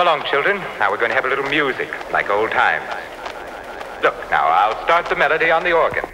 Come along, children. Now we're going to have a little music, like old times. Look, now I'll start the melody on the organ.